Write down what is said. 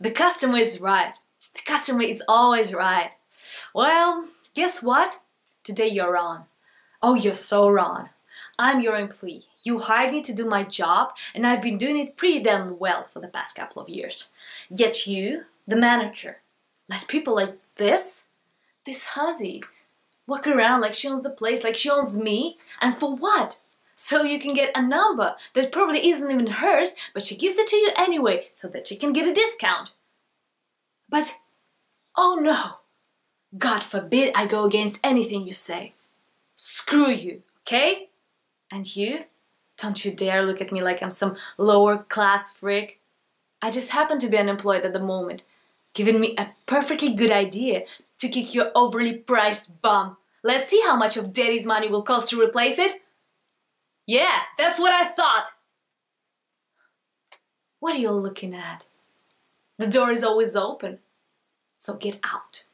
the customer is right. The customer is always right. Well, guess what? Today you're wrong. Oh, you're so wrong. I'm your employee. You hired me to do my job, and I've been doing it pretty damn well for the past couple of years. Yet you, the manager, let people like this, this hussy, walk around like she owns the place, like she owns me, and for what? So you can get a number that probably isn't even hers, but she gives it to you anyway, so that she can get a discount. But, oh no! God forbid I go against anything you say. Screw you, okay? And you? Don't you dare look at me like I'm some lower class freak. I just happen to be unemployed at the moment, giving me a perfectly good idea to kick your overly priced bum. Let's see how much of daddy's money will cost to replace it. Yeah, that's what I thought. What are you looking at? The door is always open, so get out.